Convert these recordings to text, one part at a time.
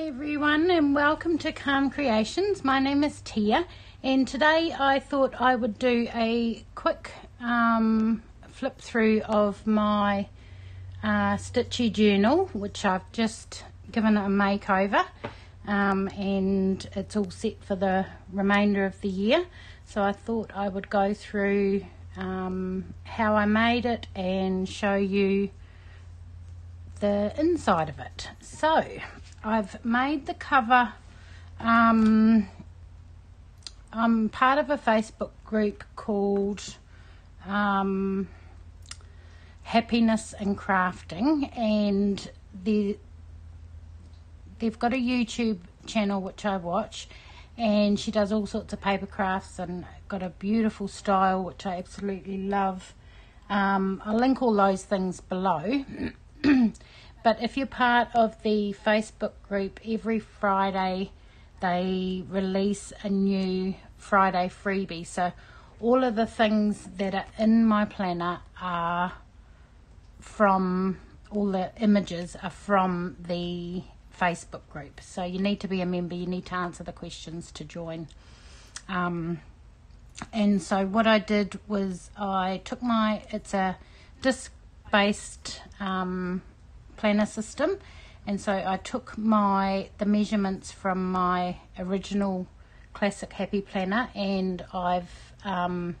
Hi everyone and welcome to Calm Creations. My name is Tia and today I thought I would do a quick um, flip through of my uh, Stitchy journal which I've just given a makeover um, and it's all set for the remainder of the year. So I thought I would go through um, how I made it and show you the inside of it. So I've made the cover. Um, I'm part of a Facebook group called um, Happiness in Crafting, and the, they've got a YouTube channel which I watch, and she does all sorts of paper crafts and got a beautiful style which I absolutely love. Um, I'll link all those things below. But if you're part of the Facebook group, every Friday they release a new Friday freebie. So all of the things that are in my planner are from all the images are from the Facebook group. So you need to be a member, you need to answer the questions to join. Um, and so what I did was I took my, it's a disc based um, planner system. And so I took my the measurements from my original classic happy planner and I've um,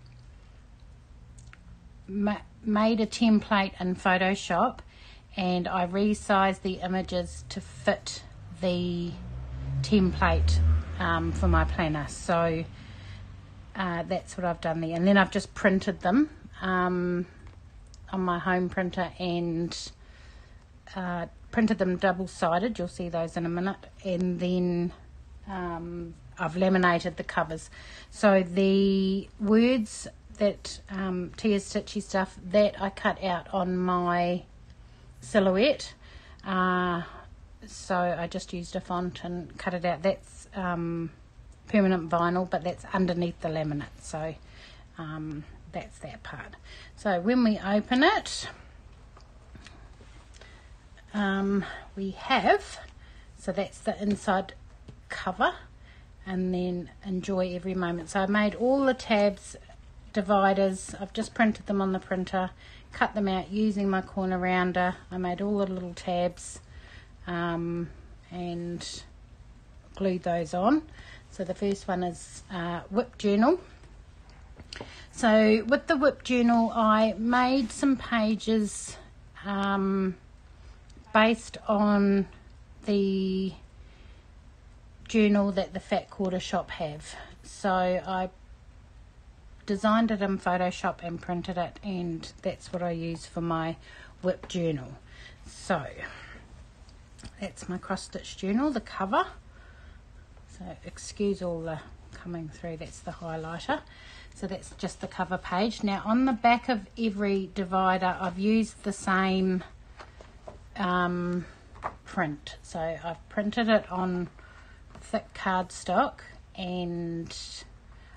ma- made a template in Photoshop and I resized the images to fit the template um, for my planner. So uh, that's what I've done there. And then I've just printed them um, on my home printer and uh, printed them double sided, you'll see those in a minute, and then um, I've laminated the covers. So the words that um, Tia Stitchy stuff that I cut out on my silhouette. Uh, so I just used a font and cut it out. That's um, permanent vinyl, but that's underneath the laminate. So um, that's that part. So when we open it, um, we have so that's the inside cover and then enjoy every moment. So I made all the tabs dividers I've just printed them on the printer cut them out using my corner rounder. I made all the little tabs um, and glued those on. So the first one is uh, WIP journal. So with the WIP journal I made some pages um, based on the journal that the Fat Quarter shop have. So I designed it in Photoshop and printed it and that's what I use for my WIP journal. So that's my cross stitch journal, the cover. So excuse all the coming through, that's the highlighter. So that's just the cover page. Now on the back of every divider I've used the same um, print. So I've printed it on thick cardstock and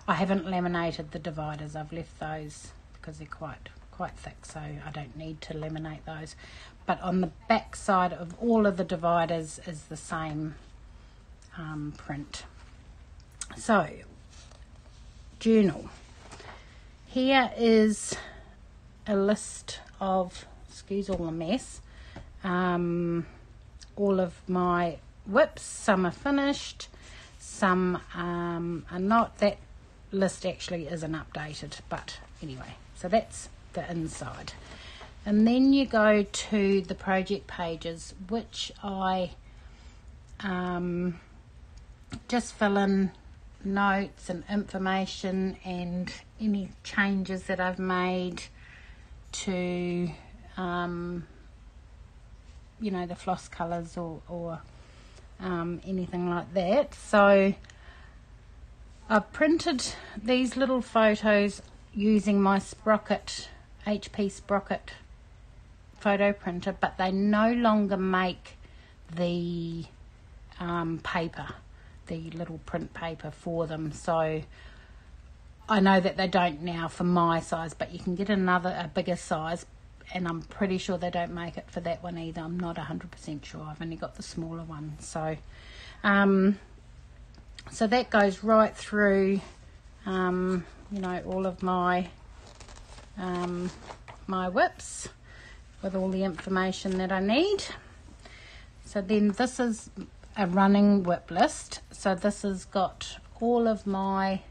I haven't laminated the dividers. I've left those because they're quite quite thick so I don't need to laminate those. But on the back side of all of the dividers is the same um, print. So, journal. Here is a list of, excuse all the mess, um, all of my WIPs. Some are finished, some um, are not. That list actually isn't updated, but anyway, so that's the inside. And then you go to the project pages, which I um, just fill in notes and information and any changes that I've made to um, you know the floss colours or, or um, anything like that. So I've printed these little photos using my Sprocket HP Sprocket photo printer but they no longer make the um, paper the little print paper for them. So I know that they don't now for my size but you can get another a bigger size and I'm pretty sure they don't make it for that one either. I'm not 100% sure. I've only got the smaller one. So Um, so that goes right through, um, you know, all of my um, my WIPs with all the information that I need. So then this is a running WIP list. So this has got all of my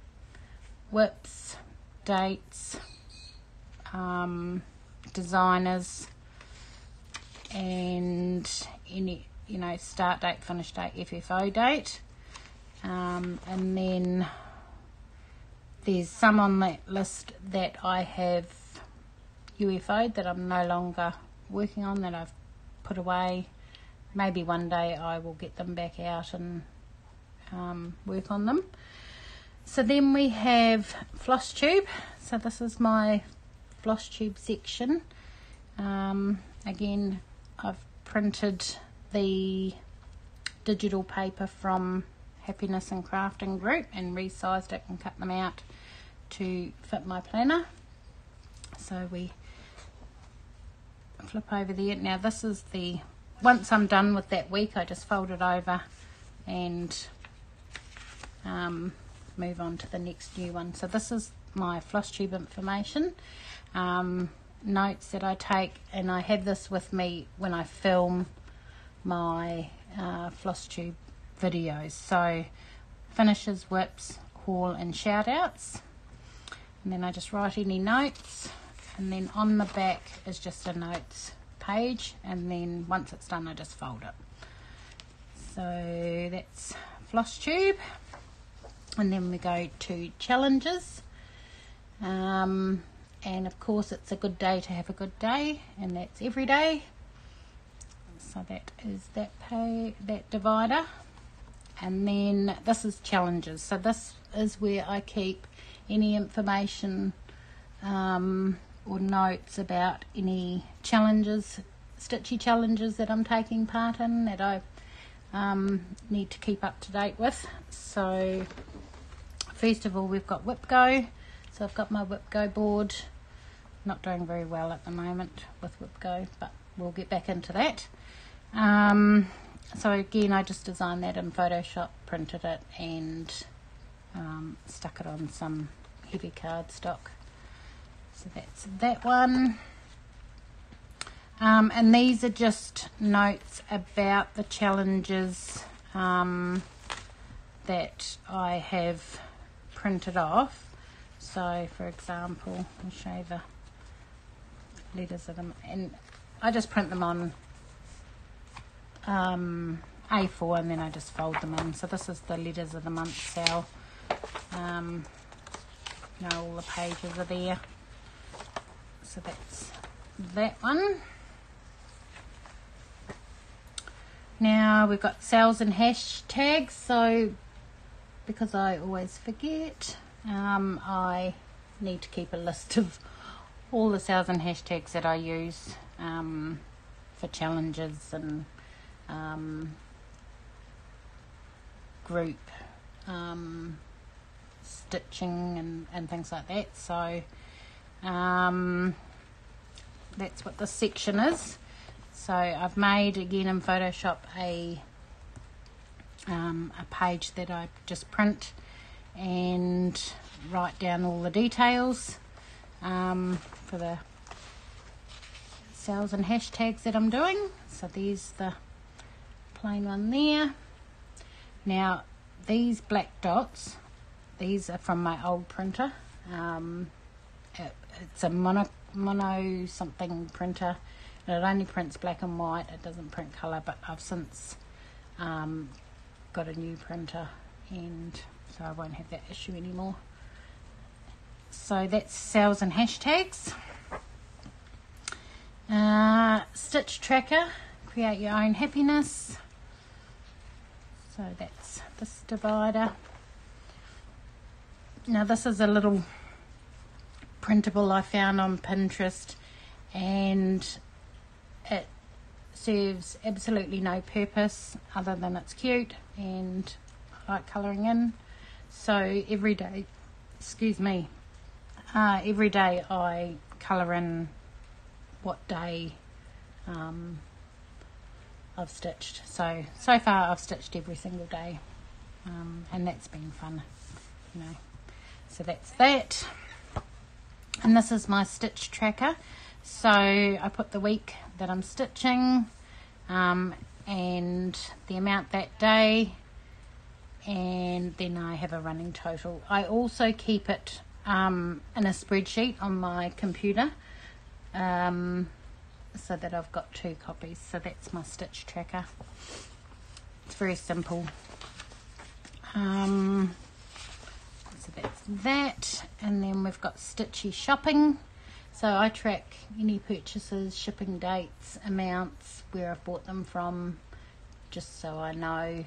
WIPs, dates, um, designers, and any you know start date, finish date, FFO date, um, and then there's some on that list that I have UFO'd that I'm no longer working on that I've put away. Maybe one day I will get them back out and um, work on them. So then we have floss tube. So this is my floss tube section. Um, again, I've printed the digital paper from Happiness in Crafting Group and resized it and cut them out to fit my planner. So we flip over there. Now this is the, once I'm done with that week, I just fold it over and um, move on to the next new one. So this is my floss tube information, um, notes that I take, and I have this with me when I film my uh, floss tube videos. So finishes, WIPs haul and shout outs. And then I just write any notes and then on the back is just a notes page and then once it's done I just fold it. So that's floss tube and then we go to challenges um, and of course it's a good day to have a good day and that's every day. So that is that pay that divider. And then this is challenges. So this is where I keep any information um, or notes about any challenges stitchy challenges that I'm taking part in that I um, need to keep up to date with. So first of all we've got WIP Go so I've got my WIP Go board not doing very well at the moment with WIP Go but we'll get back into that. Um, so again I just designed that in Photoshop printed it and um, stuck it on some heavy cardstock. So that's that one. Um, and these are just notes about the challenges um, that I have printed off. So, for example, I'll show you the letters of them, and I just print them on um, A4 and then I just fold them in. So this is the letters of the month SAL. Um, all the pages are there. So that's that one. Now we've got SALs and hashtags. So because I always forget. Um, I need to keep a list of all the SALs and hashtags that I use um, for challenges and um, group um, stitching and, and things like that. So um, that's what this section is. So I've made again in Photoshop a um, a page that I just print and write down all the details um, for the SALs and hashtags that I'm doing. So there's the plain one there. Now these black dots, these are from my old printer. Um, it, it's a mono, mono something printer and it only prints black and white. It doesn't print colour but I've since um, got a new printer and so I won't have that issue anymore. So that's SALs and hashtags. Uh, stitch tracker, create your own happiness. So that's this divider. Now this is a little printable I found on Pinterest and it serves absolutely no purpose other than it's cute and I like colouring in. So every day, excuse me, uh, every day I colour in what day um, I've stitched. So, so far I've stitched every single day. Um, and that's been fun, you know. So that's that. And this is my stitch tracker. So I put the week that I'm stitching um, and the amount that day and then I have a running total. I also keep it um, in a spreadsheet on my computer um, so that I've got two copies. So that's my stitch tracker. It's very simple. Um, so that's that, and then we've got Stitchy Shopping. So I track any purchases, shipping dates, amounts, where I've bought them from, just so I know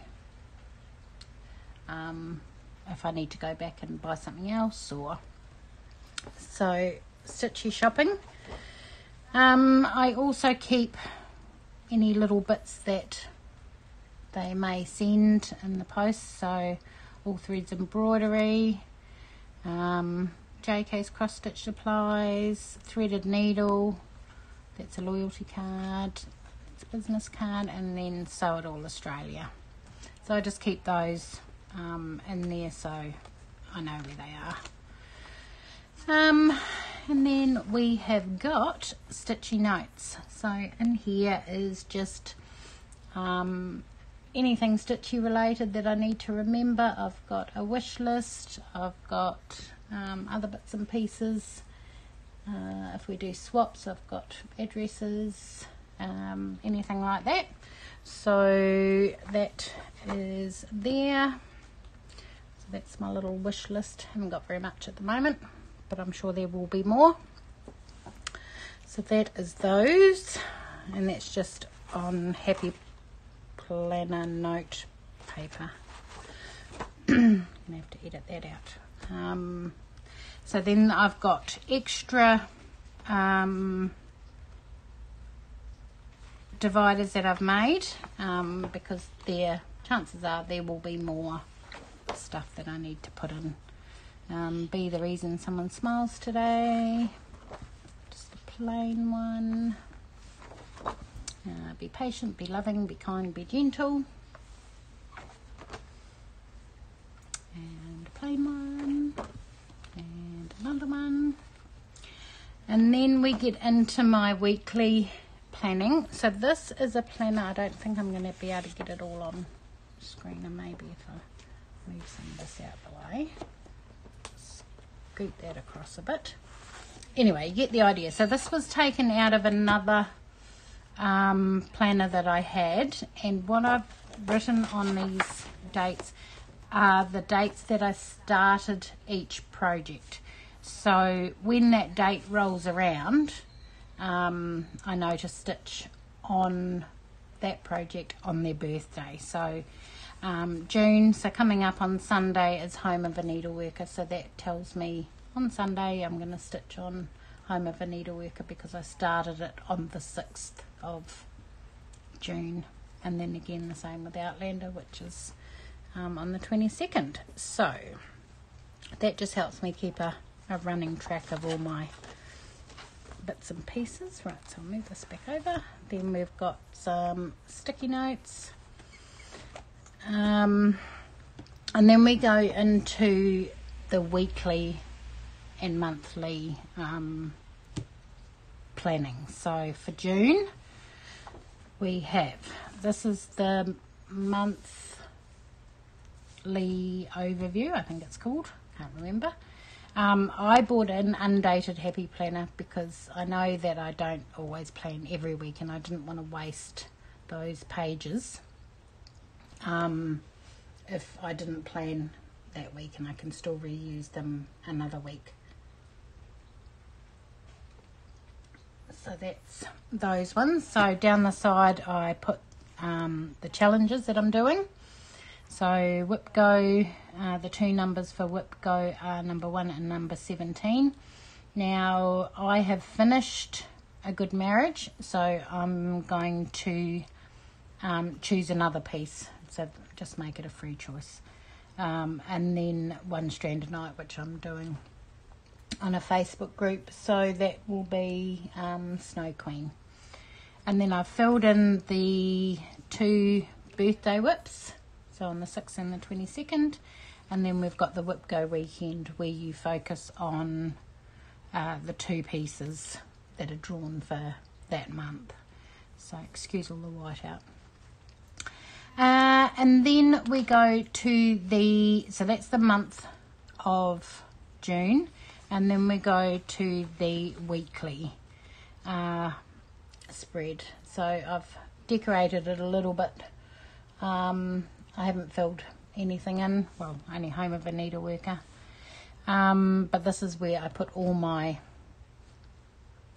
um, if I need to go back and buy something else or so stitchy shopping. Um, I also keep any little bits that they may send in the post. So all threads embroidery, um, JK's cross stitch supplies, threaded needle. That's a loyalty card. It's a business card, and then Sew It All Australia. So I just keep those um, in there so I know where they are. Um, and then we have got stitchy notes. So in here is just um, anything stitchy related that I need to remember. I've got a wish list. I've got um, other bits and pieces. Uh, if we do swaps, I've got addresses, um, anything like that. So that is there that's my little wish list. Haven't got very much at the moment, but I'm sure there will be more. So that is those, and that's just on Happy Planner note paper. I'm gonna have to edit that out. Um, so then I've got extra um, dividers that I've made um, because there chances are there will be more stuff that I need to put in. Um, be the reason someone smiles today. Just a plain one. Uh, be patient, be loving, be kind, be gentle. And a plain one. And another one. And then we get into my weekly planning. So this is a planner. I don't think I'm going to be able to get it all on screen. And maybe if I move some of this out the way. Scoot that across a bit. Anyway, you get the idea. So this was taken out of another um, planner that I had, and what I've written on these dates are the dates that I started each project. So when that date rolls around, um, I know to stitch on that project on their birthday. So um, June. So coming up on Sunday is Home of a Needleworker. So that tells me on Sunday I'm going to stitch on Home of a Needleworker because I started it on the 6th of June. And then again the same with Outlander, which is um, on the 22nd. So that just helps me keep a, a running track of all my bits and pieces. Right, so I'll move this back over. Then we've got some sticky notes um, and then we go into the weekly and monthly um, planning. So for June, we have this is the monthly overview, I think it's called, can't remember. Um, I bought an undated happy planner because I know that I don't always plan every week and I didn't want to waste those pages um, if I didn't plan that week and I can still reuse them another week. So that's those ones. So down the side I put um, the challenges that I'm doing. So WIP Go, uh, the two numbers for WIP Go are number one and number 17. Now I have finished a good marriage, so I'm going to um, choose another piece so just make it a free choice. Um, and then One Strand a Night, which I'm doing on a Facebook group, so that will be um, Snow Queen. and then I've filled in the two birthday WIPs, so on the 6th and the 22nd, and then we've got the WIP Go weekend where you focus on uh, the two pieces that are drawn for that month. So excuse all the white out. Uh, and then we go to the, so that's the month of June, and then we go to the weekly uh, spread. So I've decorated it a little bit. Um, I haven't filled anything in, well, only Home of a Needleworker. Um, but this is where I put all my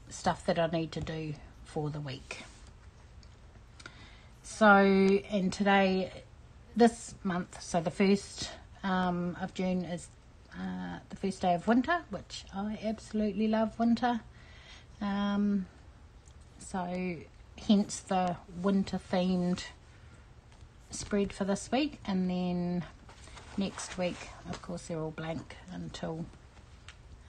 stuff that I need to do for the week. So, and today, this month, so the first um, of June is uh, the first day of winter, which I absolutely love winter. Um, so, hence the winter themed spread for this week, and then next week, of course, they're all blank until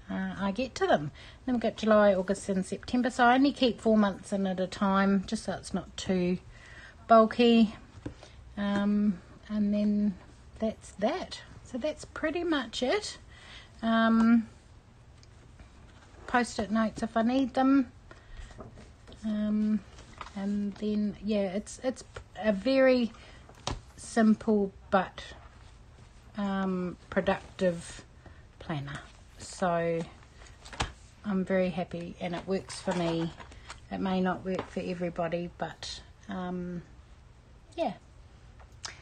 uh, I get to them. Then we've got July, August, and September. So I only keep four months in at a time, just so it's not too bulky. Um, and then that's that. So that's pretty much it. Um, Post-it notes if I need them. Um, and then yeah, it's it's a very simple but um, productive planner. So I'm very happy and it works for me. It may not work for everybody, but um, yeah.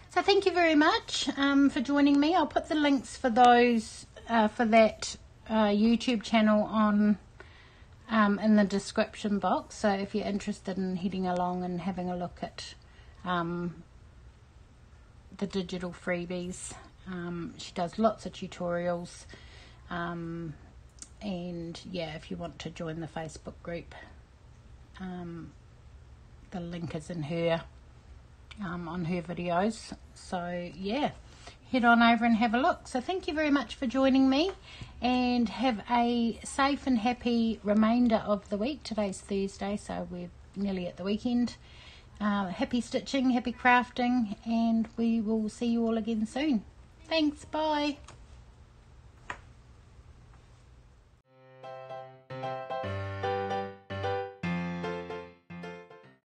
So thank you very much um, for joining me. I'll put the links for those uh, for that uh, YouTube channel on um, in the description box. So if you're interested in heading along and having a look at um, the digital freebies, um, she does lots of tutorials. Um, and yeah, if you want to join the Facebook group, um, the link is in her um, on her videos. So yeah, head on over and have a look. So thank you very much for joining me and have a safe and happy remainder of the week. Today's Thursday, so we're nearly at the weekend. Uh, happy stitching, happy crafting, and we will see you all again soon. Thanks, bye.